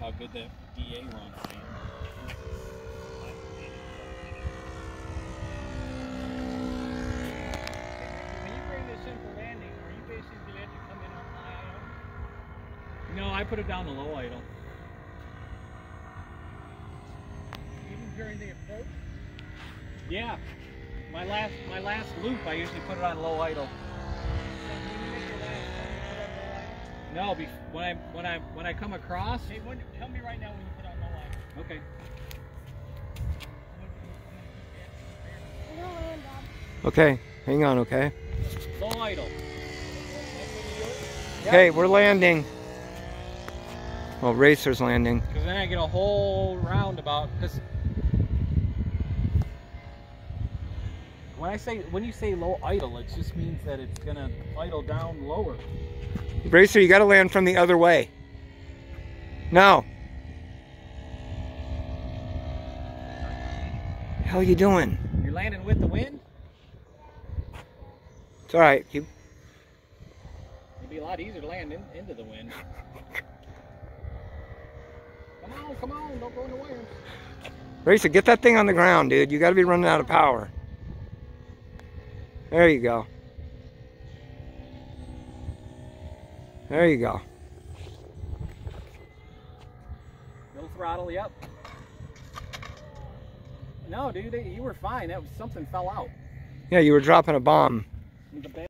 how good that DA launch came. When you bring this in for landing, are you basically let it come in on high idle? No, I put it down the low idle. Even during the approach? Yeah. My last my last loop, I usually put it on low idle. So when you make your last turn, you put on low idle? No, be, when I when I when I come across. Hey, when, tell me right now when you put on low idle. Okay. I'm gonna, I'm gonna keep that in there. Okay, hang on, okay? Low idle. Okay, we're landing. Well, Racer's landing. Because then I get a whole roundabout. Because when I say when you say low idle, it just means that it's gonna idle down lower. Racer, you gotta land from the other way. Now. are you doing? You're landing with the wind. It's alright. Keep It'd be a lot easier to land in, into the wind. Come on, come on, don't go in the wind. Racer, get that thing on the ground, dude. You gotta be running out of power. There you go. There you go. No throttle, yep. No, dude, you were fine. That was something fell out. Yeah, you were dropping a bomb.